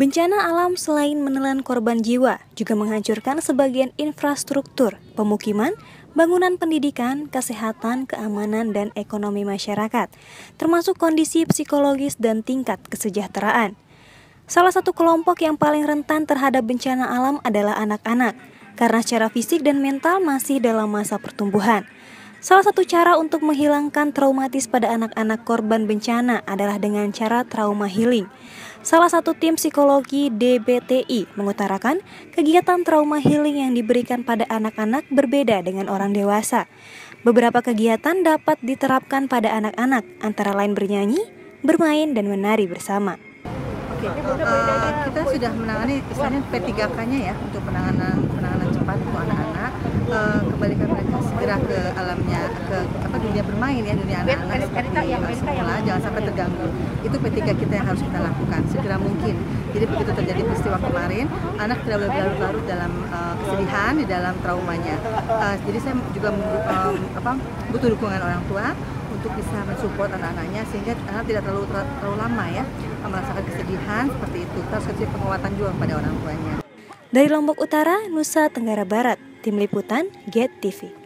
Bencana alam selain menelan korban jiwa, juga menghancurkan sebagian infrastruktur, pemukiman, bangunan pendidikan, kesehatan, keamanan, dan ekonomi masyarakat, termasuk kondisi psikologis dan tingkat kesejahteraan. Salah satu kelompok yang paling rentan terhadap bencana alam adalah anak-anak, karena secara fisik dan mental masih dalam masa pertumbuhan. Salah satu cara untuk menghilangkan traumatis pada anak-anak korban bencana adalah dengan cara trauma healing. Salah satu tim psikologi DBTI mengutarakan kegiatan trauma healing yang diberikan pada anak-anak berbeda dengan orang dewasa. Beberapa kegiatan dapat diterapkan pada anak-anak, antara lain bernyanyi, bermain, dan menari bersama. Oke, uh, kita sudah menangani istilahnya P3K-nya ya untuk penanganan penanganan cepat untuk anak-anak. Uh, kembalikan mereka segera ke alamnya, ke apa dunia bermain ya dunia anak-anak seperti sekolah, jangan sampai terganggu. Itu P3 kita yang harus kita lakukan segera mungkin. Jadi begitu terjadi peristiwa kemarin, anak tidak boleh berlarut-larut dalam uh, kesedihan, di dalam traumanya. Uh, jadi saya juga um, apa, butuh dukungan orang tua untuk bisa mensupport anak-anaknya sehingga anak tidak terlalu terlalu lama ya merasakan kesedihan seperti itu. Terus kasih penguatan juga pada orang tuanya. Dari Lombok Utara, Nusa Tenggara Barat, Tim Liputan, Get TV.